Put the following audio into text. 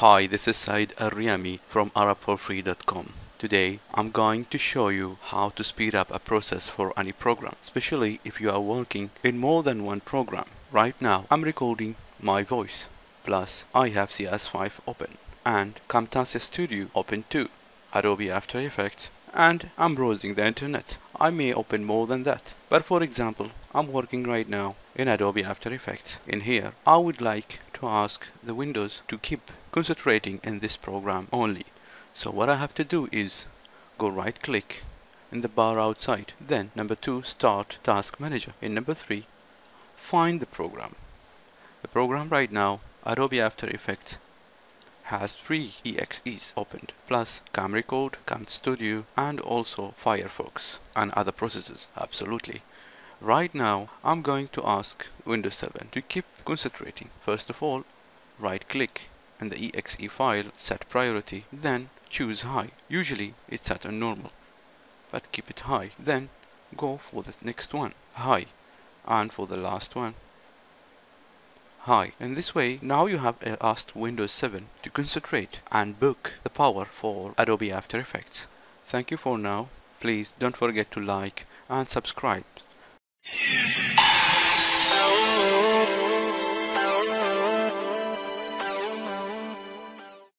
Hi, this is Said Ariami from ArabForFree.com. Today, I'm going to show you how to speed up a process for any program, especially if you are working in more than one program. Right now, I'm recording my voice, plus I have CS5 open and Camtasia Studio open too, Adobe After Effects, and I'm browsing the internet. I may open more than that, but for example, I'm working right now in Adobe After Effects. In here, I would like to ask the Windows to keep concentrating in this program only. So what I have to do is go right click in the bar outside. Then number two, start task manager. In number three, find the program. The program right now, Adobe After Effects has three EXEs opened, plus CamRecorder, Cam Studio, and also Firefox and other processes. Absolutely. Right now, I'm going to ask Windows 7 to keep concentrating. First of all, right click and the exe file, set priority, then choose high. Usually it's set on normal, but keep it high. Then go for the next one, high, and for the last one, high. In this way, now you have uh, asked Windows 7 to concentrate and book the power for Adobe After Effects. Thank you for now. Please don't forget to like and subscribe. Yeah.